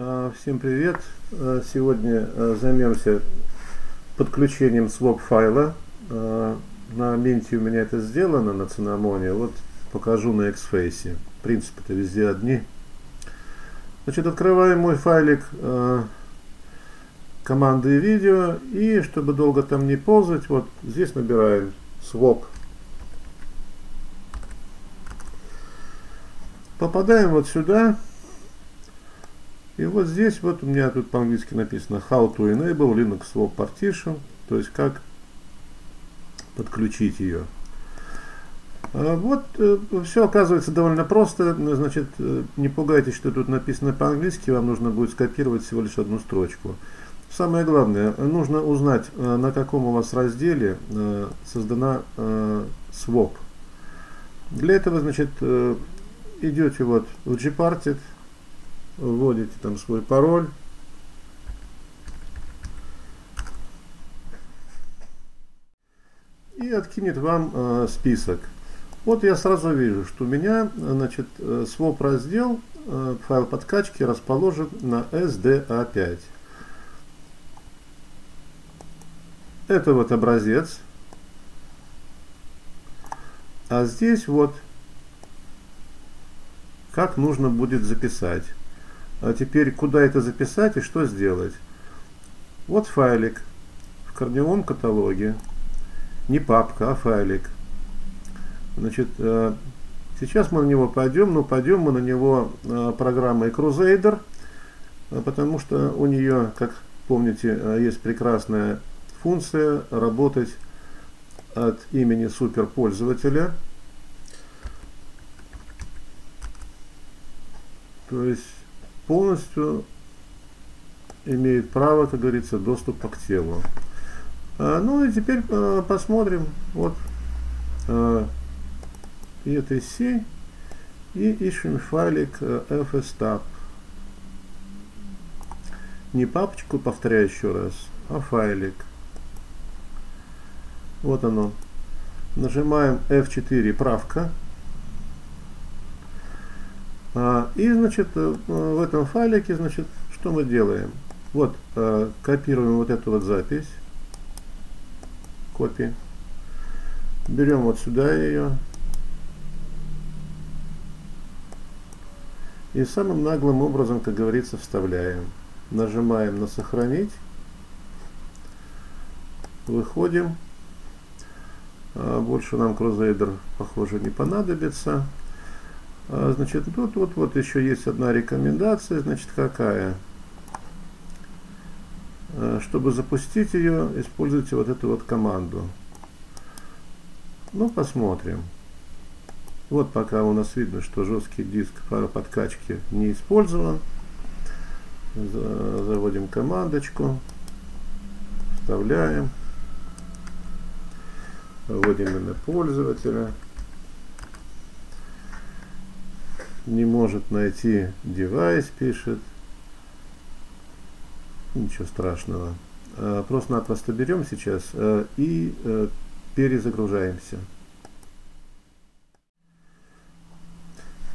А, всем привет! А, сегодня а, займемся подключением swap файла. На менте у меня это сделано на цинамоне. Вот покажу на Xface. Принцип это везде одни. Значит, открываем мой файлик команды видео. И чтобы долго там не ползать, вот здесь набираем swap. Попадаем вот сюда. И вот здесь вот у меня тут по-английски написано How to enable Linux Swap Partition, то есть как подключить ее. А вот э, все оказывается довольно просто. Значит, э, не пугайтесь, что тут написано по-английски, вам нужно будет скопировать всего лишь одну строчку. Самое главное, нужно узнать, э, на каком у вас разделе создана swap. Для этого, значит, идете вот в Gparted, вводите там свой пароль. И откинет вам э, список. Вот я сразу вижу, что у меня значит, swap э, раздел, э, файл подкачки расположен на SDA5. Это вот образец. А здесь вот как нужно будет записать. А теперь куда это записать и что сделать? Вот файлик в корневом каталоге. Не папка, а файлик. Значит, э, сейчас мы на него пойдем, но пойдем мы на него э, программой Crusader, э, потому что у нее, как помните, есть прекрасная функция работать от имени суперпользователя. То есть полностью имеет право, как говорится, доступа к телу. А, ну и теперь а, посмотрим. Вот ETC и ищем файлик а, fstab. Не папочку, повторяю еще раз, а файлик. Вот оно. Нажимаем F4 правка. А, и, значит, э, в этом файлике, значит, что мы делаем? Вот, э, копируем вот эту вот запись. Копи. Берем вот сюда ее. И самым наглым образом, как говорится, вставляем. Нажимаем на сохранить. Выходим. А, больше нам Crusader, похоже, не понадобится. А, значит, тут вот, вот еще есть одна рекомендация, значит, какая? А, чтобы запустить ее, используйте вот эту вот команду. Ну, посмотрим. Вот пока у нас видно, что жесткий диск подкачки не использован. Заводим командочку. Вставляем. Вводим имя пользователя. Не может найти девайс, пишет. Ничего страшного. А, просто-напросто берем сейчас а, и а, перезагружаемся.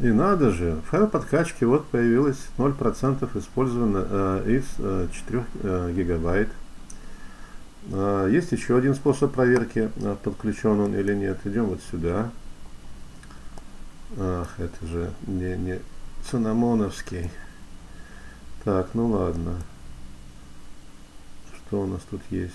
И надо же, файл подкачки вот появилось 0% использовано из 4 гигабайт. Есть еще один способ проверки, подключен он или нет. Идем вот сюда. Ах, это же не, не Цинамоновский. Так, ну ладно. Что у нас тут есть?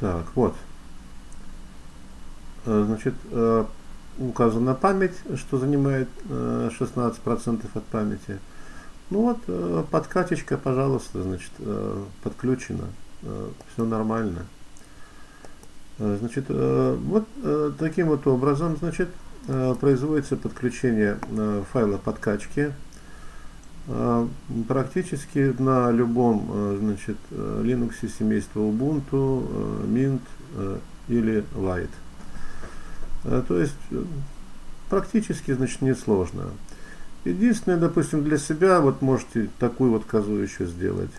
Так, вот. Э, значит, э, указана память, что занимает 16% э, от памяти. Ну вот, э, подкатечка, пожалуйста, значит, э, подключена. Все нормально. Значит, вот таким вот образом, значит, производится подключение файла подкачки практически на любом, значит, Linux семейства Ubuntu, Mint или Light. Э, то есть э, практически значит, несложно. Единственное, допустим, для себя вот можете такую вот козу еще сделать.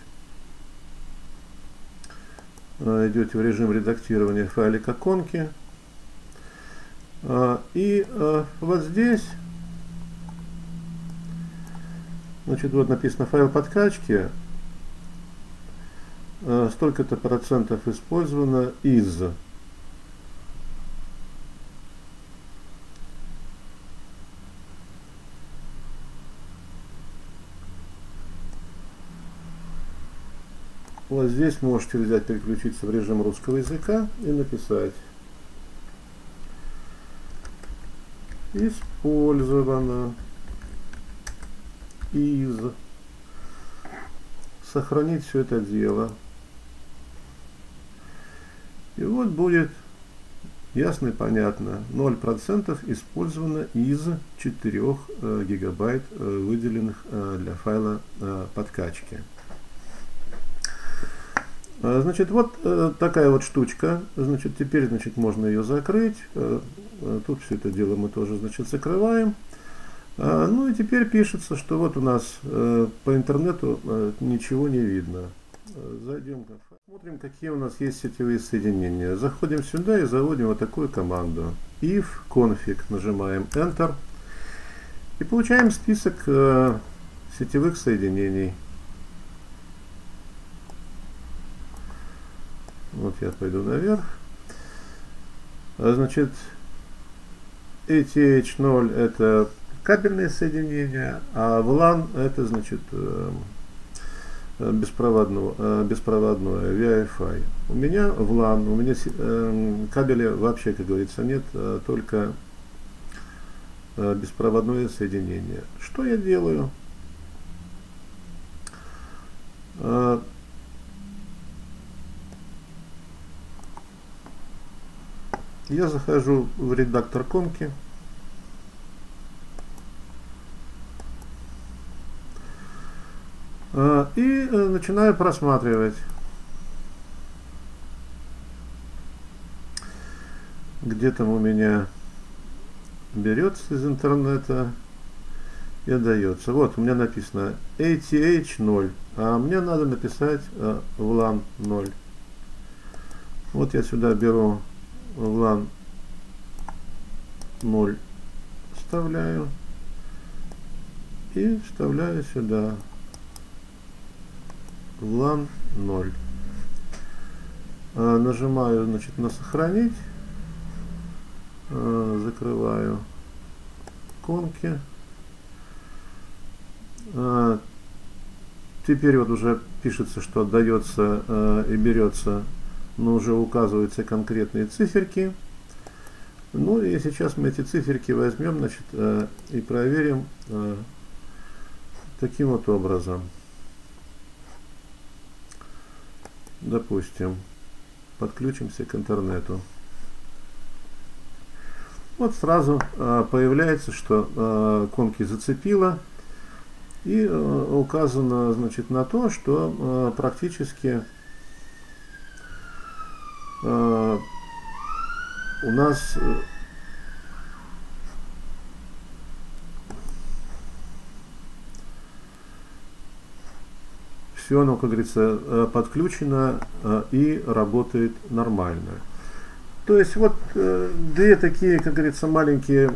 Э, идете в режим редактирования файлика конки. И вот здесь, значит, вот написано файл подкачки, столько-то процентов использовано из Вот здесь можете взять, переключиться в режим русского языка и написать использовано из сохранить все это дело. И вот будет ясно и понятно. 0% использовано из 4 э, гигабайт э, выделенных э, для файла подкачки. А, значит, вот э, такая вот штучка. Значит, теперь, значит, можно ее закрыть. Э, э, тут все это дело мы тоже, значит, закрываем. Ну и теперь пишется, что вот у нас по интернету ничего не видно. Зайдем, смотрим, какие у нас есть сетевые соединения. Заходим сюда и заводим вот такую команду. if config, нажимаем Enter. И получаем список сетевых соединений. Вот я пойду наверх. А, значит, ETH0 это кабельные соединения, а VLAN это значит э, беспроводное, э, беспроводное Wi-Fi. У меня VLAN, у меня э, кабеля вообще, как говорится, нет, только беспроводное соединение. Что я делаю? Я захожу в редактор комки. А, и э, начинаю просматривать. Где там у меня берется из интернета и отдается. Вот у меня написано ATH 0, а мне надо написать uh, VLAN 0. Вот я сюда беру LAN 0 вставляю и вставляю сюда LAN 0. А, нажимаю значит, на сохранить, а, закрываю конки. А, теперь вот уже пишется, что отдается а, и берется но уже указываются конкретные циферки. Ну и сейчас мы эти циферки возьмем значит, э, и проверим э, таким вот образом. Допустим, подключимся к интернету. Вот сразу э, появляется, что э, конки зацепило и э, указано значит, на то, что э, практически э, у нас э, все оно, как говорится, э, подключено э, и работает нормально. То есть вот две такие, как говорится, маленькие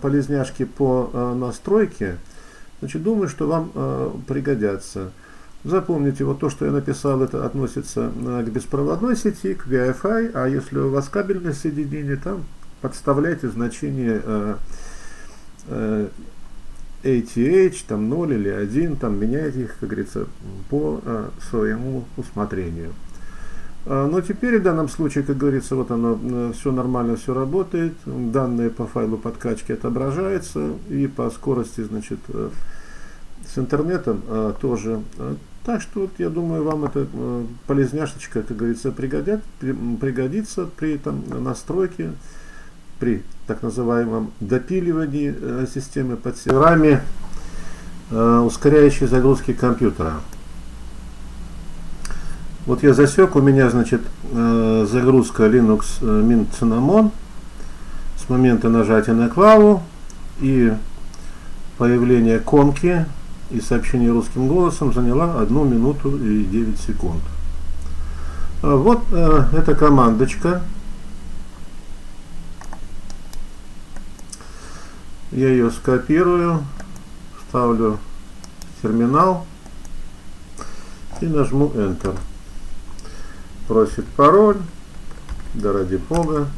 полезняшки по настройке, значит, думаю, что вам пригодятся. Запомните, вот то, что я написал, это относится э, к беспроводной сети, к Wi-Fi, а если у вас кабельное соединение, там подставляйте значение э, э, ATH, там 0 или 1, там меняйте их, как говорится, по э, своему усмотрению. Э, но теперь в данном случае, как говорится, вот оно все нормально, все работает, данные по файлу подкачки отображаются и по скорости, значит, с интернетом тоже так что вот я думаю, вам эта э, полезняшечка, как говорится, пригодят, при, пригодится при там, настройке, при так называемом допиливании э, системы под серверами, э, ускоряющей загрузки компьютера. Вот я засек, у меня, значит, э, загрузка Linux э, Mint Cinnamon с момента нажатия на клаву и появления конки и сообщение русским голосом заняла 1 минуту и 9 секунд. А вот э, эта командочка. Я ее скопирую, ставлю в терминал и нажму Enter. Просит пароль, да ради бога.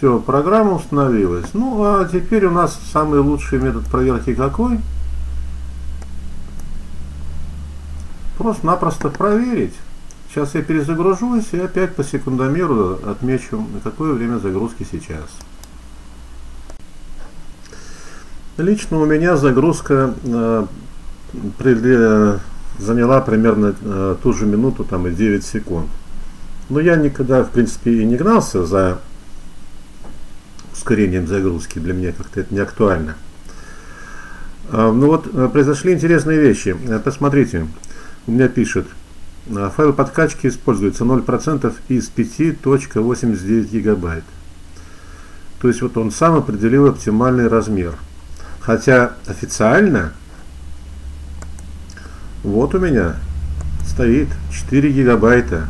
Все, программа установилась. Ну, а теперь у нас самый лучший метод проверки какой? Просто-напросто проверить. Сейчас я перезагружусь и опять по секундомеру отмечу, на какое время загрузки сейчас. Лично у меня загрузка э, при, заняла примерно э, ту же минуту там, и 9 секунд. Но я никогда, в принципе, и не гнался за ускорением загрузки. Для меня как-то это не актуально. А, ну вот, э, произошли интересные вещи. Э, посмотрите, у меня пишет, «А, файл подкачки используется 0% из 5.89 гигабайт. То есть вот он сам определил оптимальный размер. Хотя официально вот у меня стоит 4 гигабайта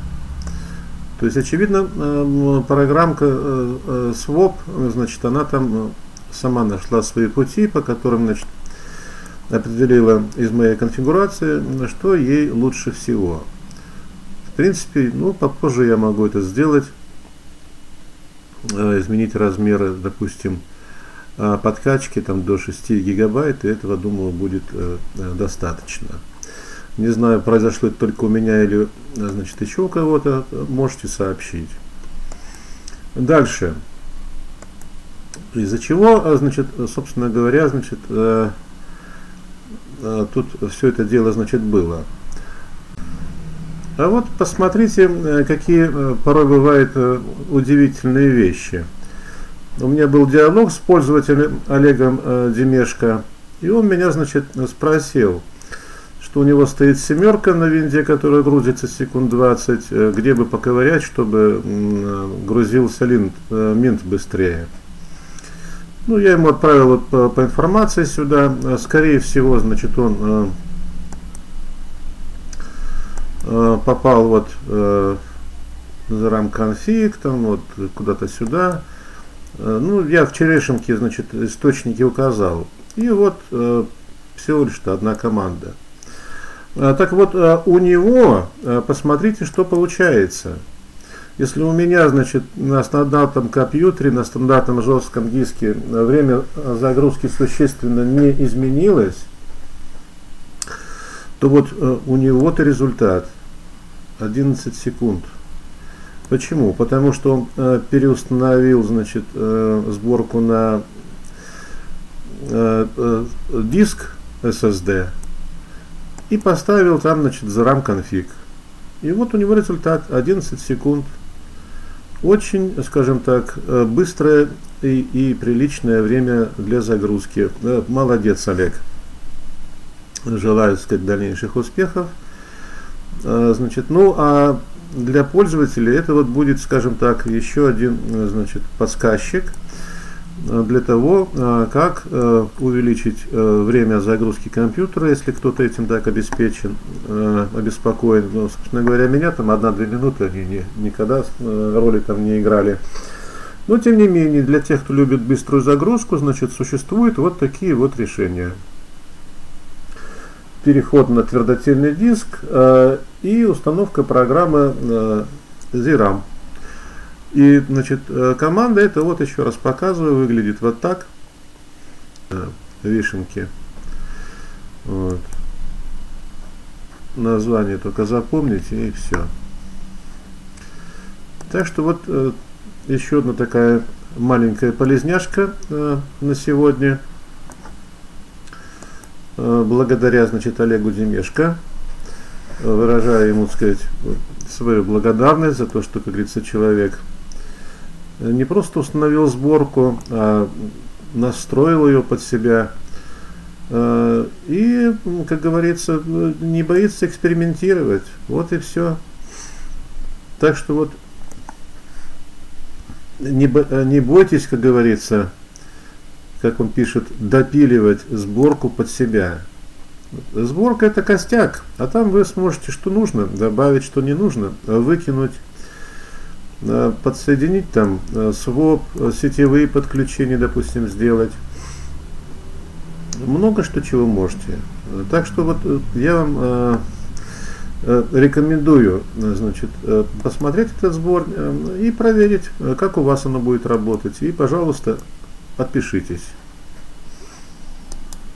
то есть, очевидно, э, программка э, э, Swap, значит, она там сама нашла свои пути, по которым, значит, определила из моей конфигурации, что ей лучше всего. В принципе, ну, попозже я могу это сделать, изменить размеры, допустим, подкачки там до 6 гигабайт, и этого, думаю, будет достаточно. Не знаю, произошло это только у меня или значит, еще у кого-то. Можете сообщить. Дальше. Из-за чего, а, значит, собственно говоря, значит, э, э, тут все это дело, значит, было. А вот посмотрите, э, какие порой бывают удивительные вещи. У меня был диалог с пользователем Олегом Демешко, и он меня, значит, спросил, что у него стоит семерка на винде, которая грузится секунд 20, э, где бы поковырять, чтобы грузился линт, э, минт быстрее. Ну, я ему отправил по, по информации сюда. Э, скорее всего, значит, он попал вот э, за рамконфиг, там вот куда-то сюда. Ну, я в черешенке, значит, источники указал. И вот э, всего лишь одна команда. А, так вот, а, у него, а, посмотрите, что получается. Если у меня, значит, на стандартном компьютере, на стандартном жестком диске время загрузки существенно не изменилось, то вот у него-то результат 11 секунд. Почему? Потому что он переустановил, значит, сборку на диск SSD, и поставил там, значит, зарам конфиг. И вот у него результат 11 секунд. Очень, скажем так, э, быстрое и, и приличное время для загрузки. Э, молодец, Олег. Желаю, сказать, дальнейших успехов. Э, значит, ну, а для пользователей это вот будет, скажем так, еще один, значит, подсказчик – для того, э, как э, увеличить время загрузки компьютера, если кто-то этим так обеспечен, обеспокоен. Ну, собственно говоря, меня там одна-две минуты, они не, никогда роли там не играли. Но, тем не менее, для тех, кто любит быструю загрузку, значит, существуют вот такие вот решения. Переход на твердотельный диск и установка программы ZRAM. И, значит, э, команда это вот еще раз показываю, выглядит вот так. Э, вишенки. Вот. Название только запомните и все. Так что вот э, еще одна такая маленькая полезняшка на сегодня. благодаря, значит, Олегу Демешко. Выражаю ему, так сказать, свою благодарность за то, что, как говорится, человек не просто установил сборку, а настроил ее под себя. Э, и, как говорится, не боится экспериментировать. Вот и все. Так что вот не, не бойтесь, как говорится, как он пишет, допиливать сборку под себя. Сборка это костяк, а там вы сможете, что нужно, добавить, что не нужно, выкинуть, э, подсоединить там э, своп, сетевые подключения, допустим, сделать. Много что чего можете. Так что вот э, я вам рекомендую значит, посмотреть этот сбор и проверить, как у вас оно будет работать. И, пожалуйста, подпишитесь.